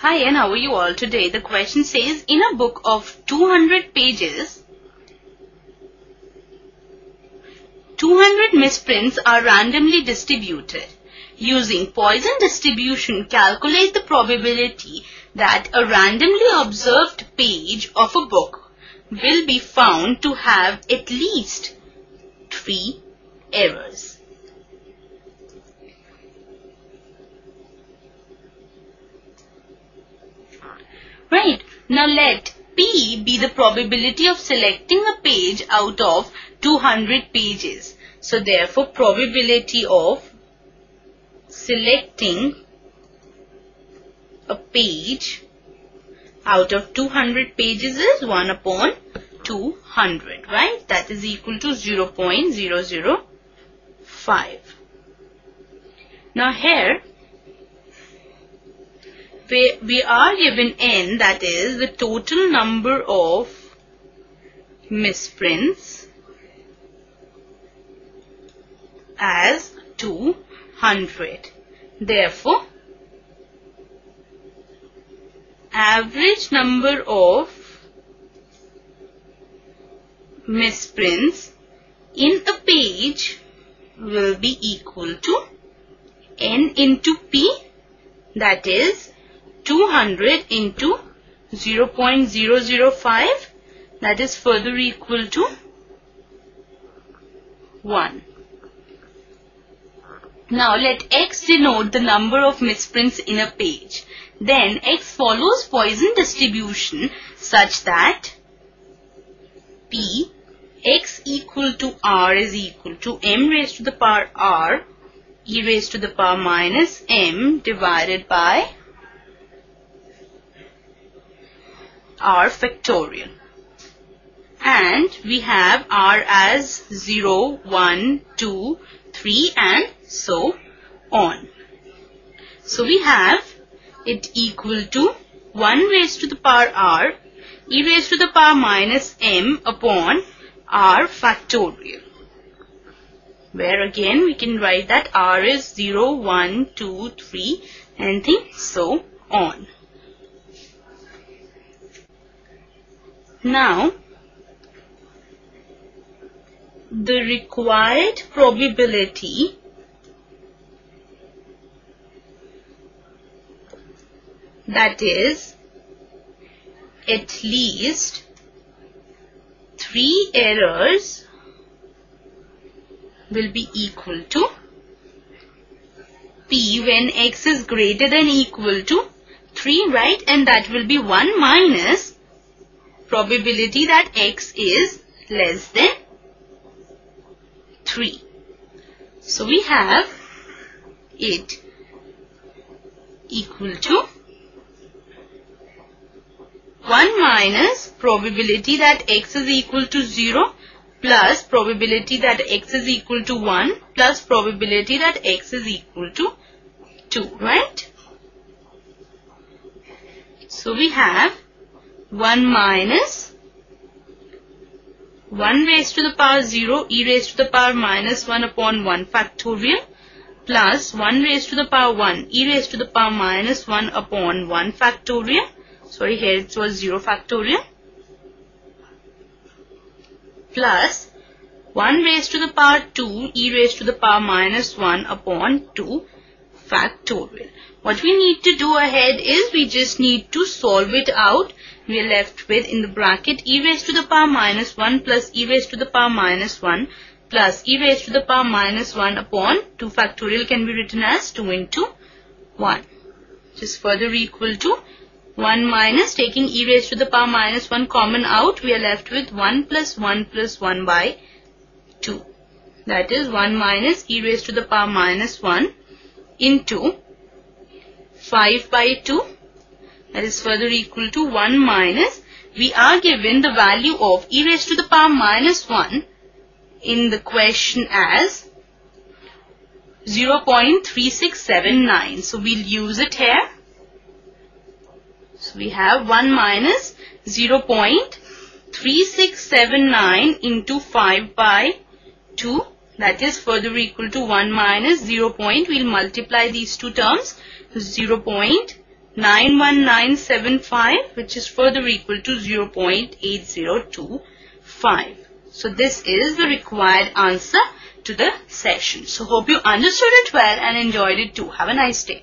Hi and how are you all today? The question says in a book of 200 pages, 200 misprints are randomly distributed. Using Poisson distribution, calculate the probability that a randomly observed page of a book will be found to have at least three errors. Right. Now let P be the probability of selecting a page out of 200 pages. So therefore probability of selecting a page out of 200 pages is 1 upon 200, right? That is equal to 0 0.005. Now here, we, are given n, that is the total number of misprints as 200. Therefore, average number of misprints in a page will be equal to n into p that is 200 into 0.005 that is further equal to 1. Now let x denote the number of misprints in a page. Then x follows Poisson distribution such that p x equal to r is equal to m raised to the power r e raised to the power minus m divided by r factorial. And we have r as 0, 1, 2, 3 and so on. So we have it equal to 1 raised to the power r e raised to the power minus m upon r factorial. Where again we can write that r is 0, 1, 2, 3 anything so on. Now, the required probability that is at least three errors will be equal to p when x is greater than equal to 3 right? And that will be 1 minus probability that x is less than 3. So we have it equal to 1 minus probability that x is equal to 0 plus probability that x is equal to 1 plus probability that x is equal to 2, right? So we have 1 minus 1 raised to the power 0 e raised to the power minus 1 upon 1 factorial plus 1 raised to the power 1 e raised to the power minus 1 upon 1 factorial. Sorry, here it was 0 factorial. Plus 1 raised to the power 2 e raised to the power minus 1 upon 2 factorial. What we need to do ahead is we just need to solve it out. We are left with in the bracket e raised to the power minus 1 plus e raised to the power minus 1 plus e raised to the power minus 1 upon 2 factorial can be written as 2 into 1 which is further equal to 1 minus taking e raised to the power minus 1 common out we are left with 1 plus 1 plus 1 by 2 that is 1 minus e raised to the power minus 1 into 5 by 2 that is further equal to 1 minus. We are given the value of e raised to the power minus 1 in the question as 0.3679 so we'll use it here. So we have 1 minus 0.3679 into 5 by 2 that is further equal to 1 minus 0. Point. We'll multiply these two terms 0. 91975 which is further equal to 0.8025. So this is the required answer to the session. So hope you understood it well and enjoyed it too. Have a nice day.